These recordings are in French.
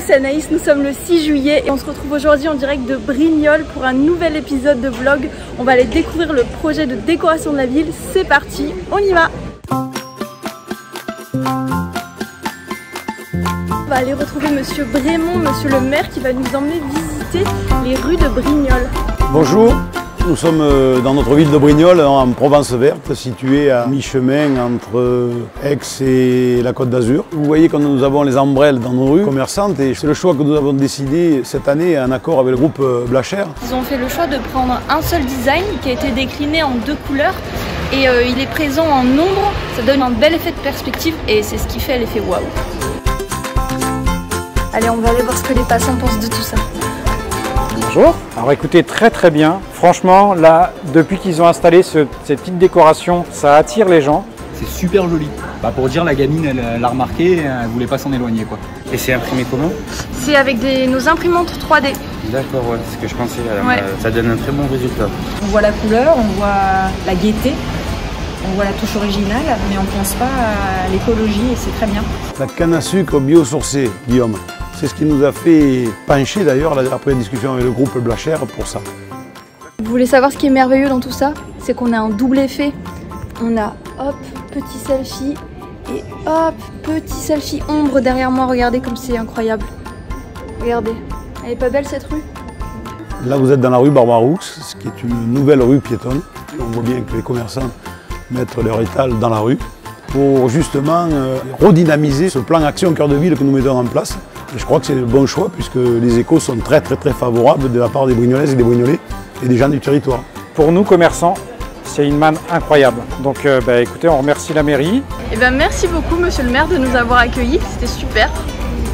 c'est Anaïs, nous sommes le 6 juillet et on se retrouve aujourd'hui en direct de Brignoles pour un nouvel épisode de vlog. On va aller découvrir le projet de décoration de la ville. C'est parti, on y va On va aller retrouver Monsieur Brémond, Monsieur le maire qui va nous emmener visiter les rues de Brignoles. Bonjour, nous sommes euh, dans notre ville de Brignoles, en Provence verte, située à mi-chemin entre Aix et la Côte d'Azur. Vous voyez que nous avons les ombrelles dans nos rues commerçantes et c'est le choix que nous avons décidé cette année en accord avec le groupe euh, Blacher. Ils ont fait le choix de prendre un seul design qui a été décliné en deux couleurs et euh, il est présent en ombre, ça donne un bel effet de perspective et c'est ce qui fait l'effet waouh. Allez, on va aller voir ce que les passants pensent de tout ça. Bonjour. Alors écoutez, très très bien. Franchement, là, depuis qu'ils ont installé ce- cette petite décoration, ça attire les gens. C'est super joli. Bah, pour dire, la gamine, elle l'a remarqué, elle voulait pas s'en éloigner. quoi. Et c'est imprimé comment? C'est avec des, nos imprimantes 3D. D'accord, ouais, c'est ce que je pensais. alors, Ouais. euh, Ça donne un très bon résultat. On voit la couleur, on voit la gaieté, on voit la touche originale, mais on pense pas à l'écologie et c'est très bien. La canne à sucre biosourcée, Guillaume. C'est ce qui nous a fait pencher d'ailleurs après discussion avec le groupe Blacher pour ça. Vous voulez savoir ce qui est merveilleux dans tout ça? C'est qu'on a un double effet. On a hop, petit selfie et hop, petit selfie ombre derrière moi. Regardez comme c'est incroyable. Regardez. Elle est pas belle cette rue? Là, vous êtes dans la rue Barbaroux, ce qui est une nouvelle rue piétonne. On voit bien que les commerçants mettent leur étal dans la rue pour justement euh, redynamiser ce plan action cœur de ville que nous mettons en place. Et je crois que c'est le bon choix puisque les échos sont très très très favorables de la part des Brignolaises et des Brignolais et des gens du territoire. Pour nous, commerçants, c'est une manne incroyable. Donc euh, bah, écoutez, on remercie la mairie. Eh bien merci beaucoup monsieur le maire de nous avoir accueillis. C'était super.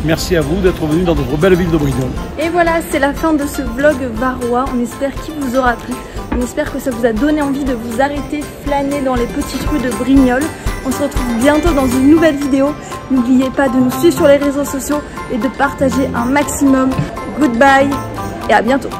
Merci à vous d'être venus dans notre belle ville de Brignoles. Et voilà, c'est la fin de ce vlog varois. On espère qu'il vous aura plu. On espère que ça vous a donné envie de vous arrêter, flâner dans les petites rues de Brignoles. On se retrouve bientôt dans une nouvelle vidéo. N'oubliez pas de nous suivre sur les réseaux sociaux et de partager un maximum. Goodbye et à bientôt.